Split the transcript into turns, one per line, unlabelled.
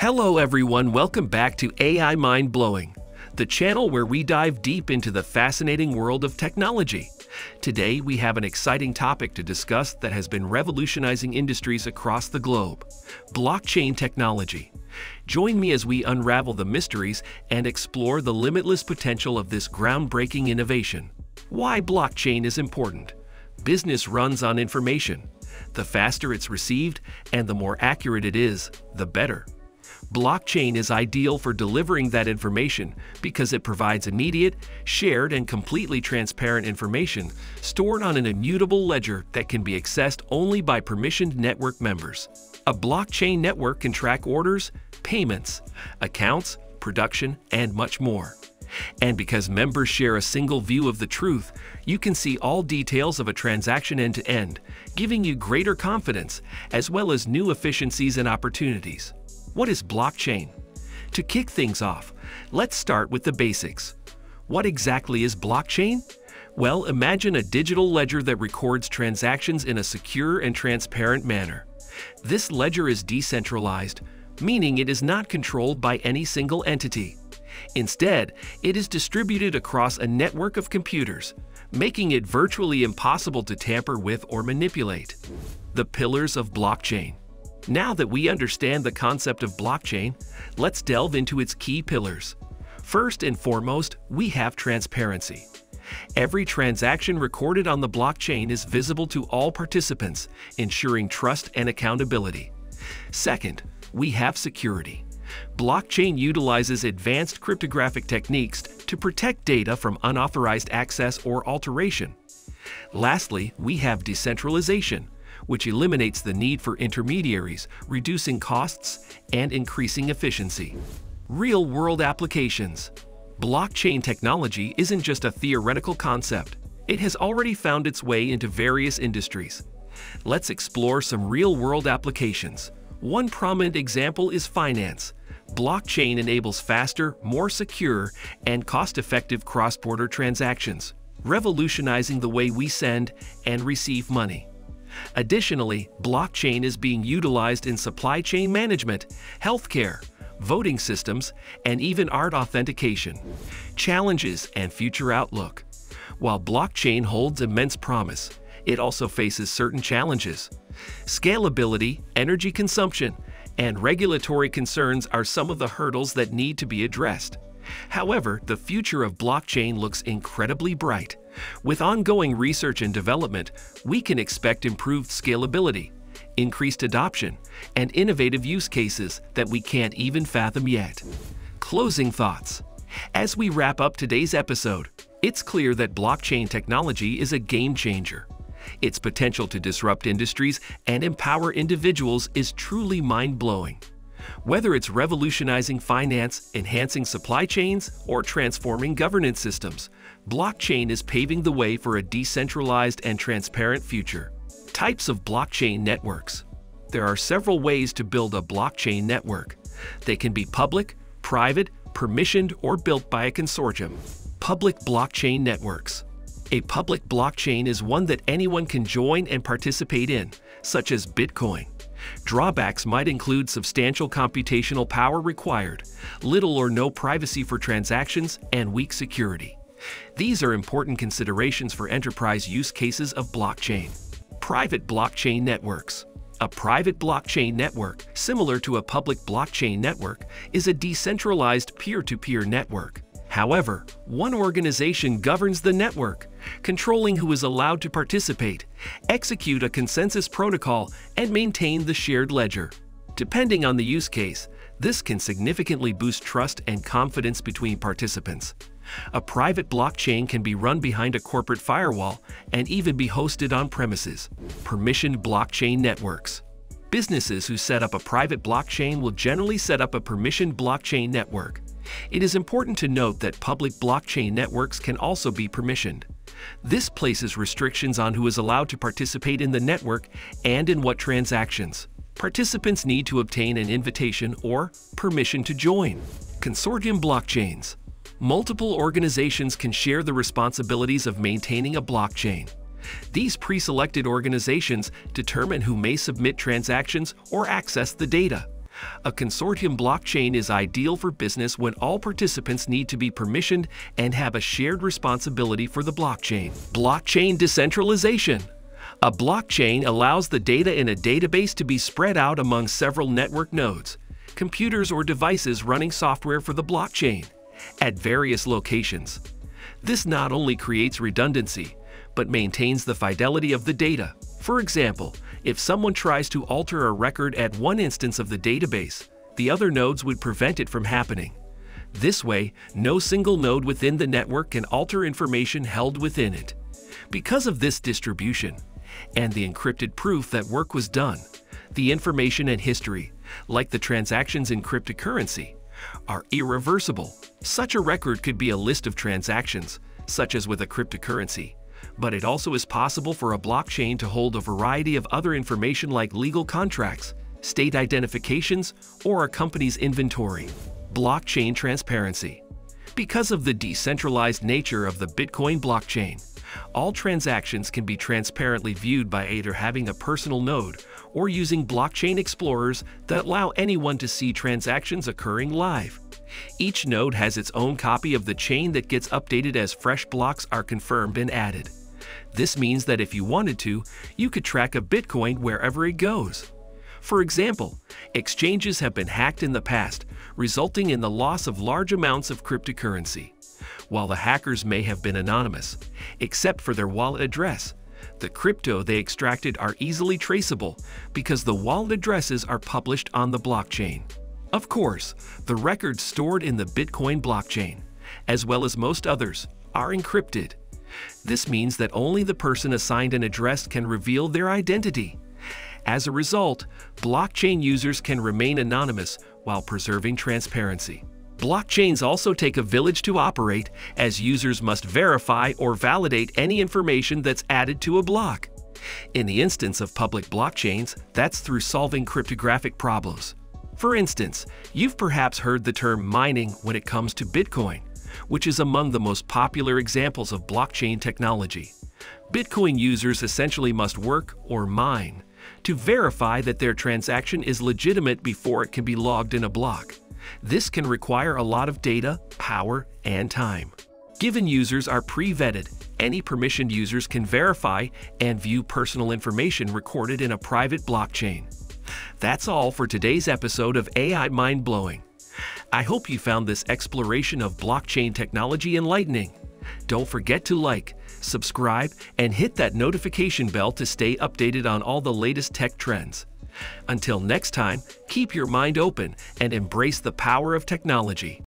Hello everyone, welcome back to AI Mind Blowing, the channel where we dive deep into the fascinating world of technology. Today we have an exciting topic to discuss that has been revolutionizing industries across the globe, blockchain technology. Join me as we unravel the mysteries and explore the limitless potential of this groundbreaking innovation. Why blockchain is important. Business runs on information. The faster it's received and the more accurate it is, the better. Blockchain is ideal for delivering that information because it provides immediate, shared, and completely transparent information stored on an immutable ledger that can be accessed only by permissioned network members. A blockchain network can track orders, payments, accounts, production, and much more. And because members share a single view of the truth, you can see all details of a transaction end to end, giving you greater confidence as well as new efficiencies and opportunities. What is blockchain? To kick things off, let's start with the basics. What exactly is blockchain? Well, imagine a digital ledger that records transactions in a secure and transparent manner. This ledger is decentralized, meaning it is not controlled by any single entity. Instead, it is distributed across a network of computers, making it virtually impossible to tamper with or manipulate. The pillars of blockchain. Now that we understand the concept of blockchain, let's delve into its key pillars. First and foremost, we have transparency. Every transaction recorded on the blockchain is visible to all participants, ensuring trust and accountability. Second, we have security. Blockchain utilizes advanced cryptographic techniques to protect data from unauthorized access or alteration. Lastly, we have decentralization, which eliminates the need for intermediaries, reducing costs and increasing efficiency. Real-world applications. Blockchain technology isn't just a theoretical concept. It has already found its way into various industries. Let's explore some real-world applications. One prominent example is finance. Blockchain enables faster, more secure, and cost-effective cross-border transactions, revolutionizing the way we send and receive money. Additionally, blockchain is being utilized in supply chain management, healthcare, voting systems, and even art authentication. Challenges and future outlook. While blockchain holds immense promise, it also faces certain challenges. Scalability, energy consumption, and regulatory concerns are some of the hurdles that need to be addressed. However, the future of blockchain looks incredibly bright. With ongoing research and development, we can expect improved scalability, increased adoption, and innovative use cases that we can't even fathom yet. Closing thoughts. As we wrap up today's episode, it's clear that blockchain technology is a game changer. Its potential to disrupt industries and empower individuals is truly mind-blowing. Whether it's revolutionizing finance, enhancing supply chains, or transforming governance systems, blockchain is paving the way for a decentralized and transparent future. Types of blockchain networks. There are several ways to build a blockchain network. They can be public, private, permissioned, or built by a consortium. Public blockchain networks. A public blockchain is one that anyone can join and participate in, such as Bitcoin. Drawbacks might include substantial computational power required, little or no privacy for transactions, and weak security. These are important considerations for enterprise use cases of blockchain. Private blockchain networks. A private blockchain network, similar to a public blockchain network, is a decentralized peer-to-peer -peer network. However, one organization governs the network, controlling who is allowed to participate, execute a consensus protocol, and maintain the shared ledger. Depending on the use case, this can significantly boost trust and confidence between participants. A private blockchain can be run behind a corporate firewall and even be hosted on premises. Permissioned blockchain networks. Businesses who set up a private blockchain will generally set up a permissioned blockchain network. It is important to note that public blockchain networks can also be permissioned. This places restrictions on who is allowed to participate in the network and in what transactions. Participants need to obtain an invitation or permission to join. Consortium blockchains. Multiple organizations can share the responsibilities of maintaining a blockchain. These pre-selected organizations determine who may submit transactions or access the data. A consortium blockchain is ideal for business when all participants need to be permissioned and have a shared responsibility for the blockchain. Blockchain decentralization. A blockchain allows the data in a database to be spread out among several network nodes, computers or devices running software for the blockchain, at various locations. This not only creates redundancy, but maintains the fidelity of the data. For example, if someone tries to alter a record at one instance of the database, the other nodes would prevent it from happening. This way, no single node within the network can alter information held within it. Because of this distribution, and the encrypted proof that work was done, the information and history, like the transactions in cryptocurrency, are irreversible. Such a record could be a list of transactions, such as with a cryptocurrency, but it also is possible for a blockchain to hold a variety of other information like legal contracts, state identifications, or a company's inventory. Blockchain transparency. Because of the decentralized nature of the Bitcoin blockchain, all transactions can be transparently viewed by either having a personal node or using blockchain explorers that allow anyone to see transactions occurring live. Each node has its own copy of the chain that gets updated as fresh blocks are confirmed and added. This means that if you wanted to, you could track a Bitcoin wherever it goes. For example, exchanges have been hacked in the past, resulting in the loss of large amounts of cryptocurrency. While the hackers may have been anonymous, except for their wallet address, the crypto they extracted are easily traceable because the wallet addresses are published on the blockchain. Of course, the records stored in the Bitcoin blockchain, as well as most others, are encrypted. This means that only the person assigned an address can reveal their identity. As a result, blockchain users can remain anonymous while preserving transparency. Blockchains also take a village to operate, as users must verify or validate any information that's added to a block. In the instance of public blockchains, that's through solving cryptographic problems. For instance, you've perhaps heard the term mining when it comes to Bitcoin which is among the most popular examples of blockchain technology. Bitcoin users essentially must work or mine to verify that their transaction is legitimate before it can be logged in a block. This can require a lot of data, power, and time. Given users are pre-vetted, any permissioned users can verify and view personal information recorded in a private blockchain. That's all for today's episode of AI Mind Blowing. I hope you found this exploration of blockchain technology enlightening. Don't forget to like, subscribe, and hit that notification bell to stay updated on all the latest tech trends. Until next time, keep your mind open and embrace the power of technology.